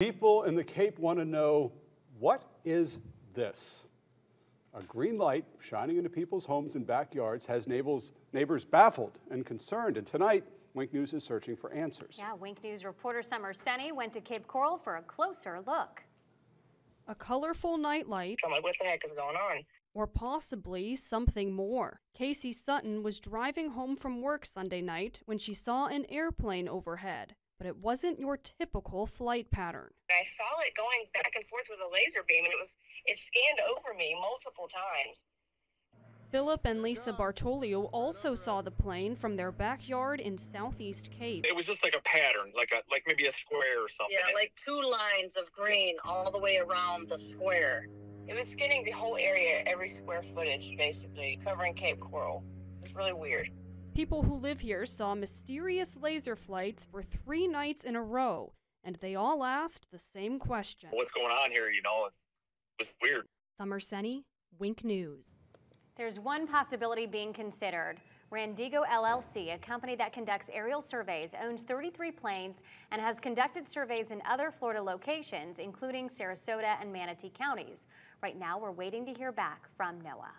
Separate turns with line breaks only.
People in the Cape want to know what is this? A green light shining into people's homes and backyards has neighbors, neighbors baffled and concerned. And tonight, Wink News is searching for answers.
Yeah, Wink News reporter Summer Senni went to Cape Coral for a closer look.
A colorful nightlight.
I'm like, what the heck is going on?
Or possibly something more. Casey Sutton was driving home from work Sunday night when she saw an airplane overhead but it wasn't your typical flight pattern.
I saw it going back and forth with a laser beam, and it was it scanned over me multiple times.
Philip and Lisa Bartolio also saw the plane from their backyard in Southeast Cape.
It was just like a pattern, like a like maybe a square or something.
Yeah, like two lines of green all the way around the square.
It was scanning the whole area, every square footage, basically covering Cape Coral. It's really weird.
People who live here saw mysterious laser flights for three nights in a row, and they all asked the same question.
What's going on here? You know, it was weird.
Summer Senni, Wink News.
There's one possibility being considered. Randigo LLC, a company that conducts aerial surveys, owns 33 planes and has conducted surveys in other Florida locations, including Sarasota and Manatee counties. Right now, we're waiting to hear back from NOAA.